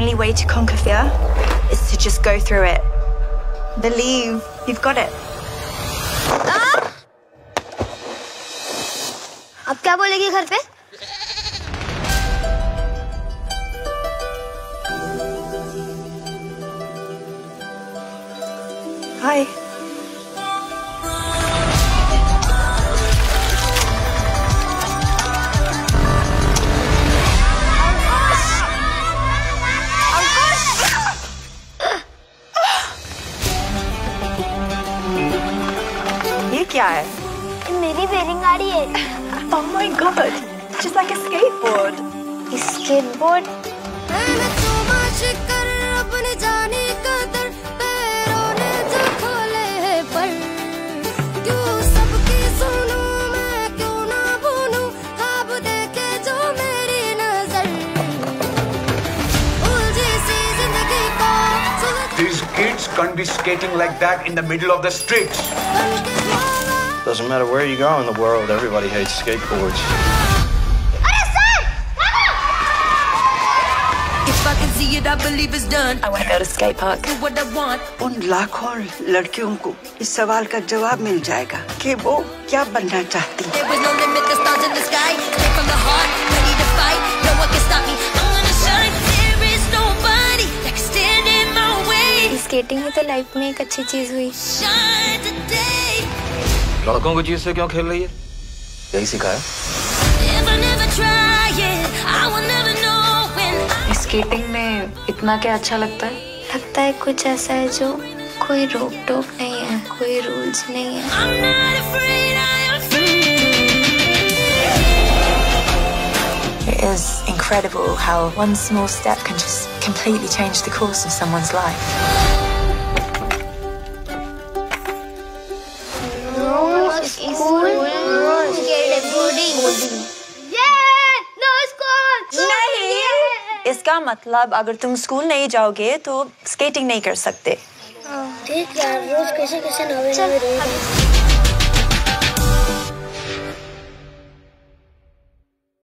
only way to conquer fear is to just go through it. Believe you've got it. अब क्या बोलेगी घर पे Hi. क्या है? ये मेरी बेरिंग गाड़ी है Oh my god! Just like a skateboard. Skateboard मैंने तमाश कर अपनी जानी कदर पैरों ने जो खोले हैं पर क्यों सबकी सुनूं मैं क्यों ना भूलूं ख्वाब देखे जो मेरी नजर उलझी सी जिंदगी को सुलझ These kids can't be skating like that in the middle of the streets. बन के ख्वाब Doesn't matter where you go in the world, everybody hates skateboards. If I can see it, I believe it's done. I want to build a skate park. Do what I want. उन लाखों लड़कियों को इस सवाल का जवाब मिल जाएगा कि वो क्या बनना चाहती है There was no limit, the stars in the sky. Straight from the heart, ready to fight. No one can stop me. I'm gonna shine. There is nobody that can stand in my way. Skating ही तो life में एक अच्छी चीज हुई Shine today. लड़कों को चीज से क्यों खेल रही है यही सिखाया If I never try it, I will never know when. Skating में इतना क्या अच्छा लगता है लगता है कुछ ऐसा है जो कोई रोक टोक नहीं है कोई रूल्स नहीं है I'm not afraid, I am free. It is incredible how one small step can just completely change the course of someone's life. इसका मतलब अगर तुम स्कूल नहीं जाओगे तो स्केटिंग नहीं कर सकते। ठीक यार रोज कैसे कैसे नवे नवे